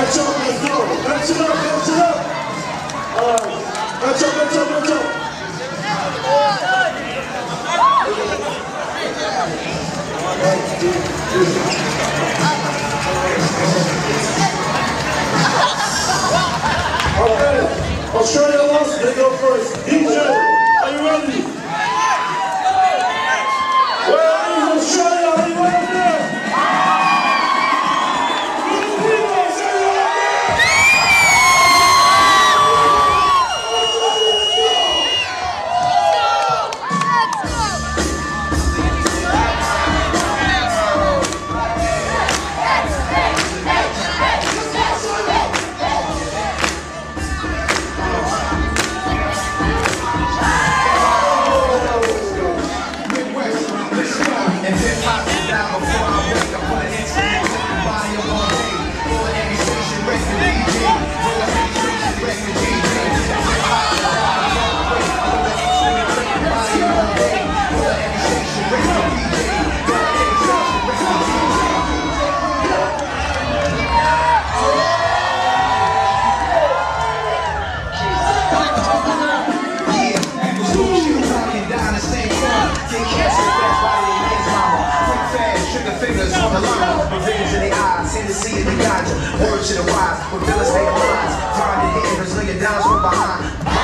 Let's go, let's go. Let's go, let's go. All right. Let's go, let's go, let's go. Thank you. to the wise, with villas they time to hit, Brazilian dimes from behind.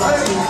Let's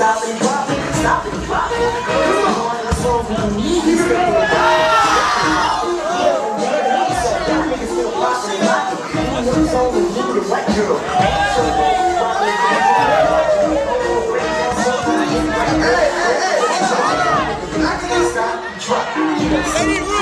Stop and drop it, stop and drop it. Come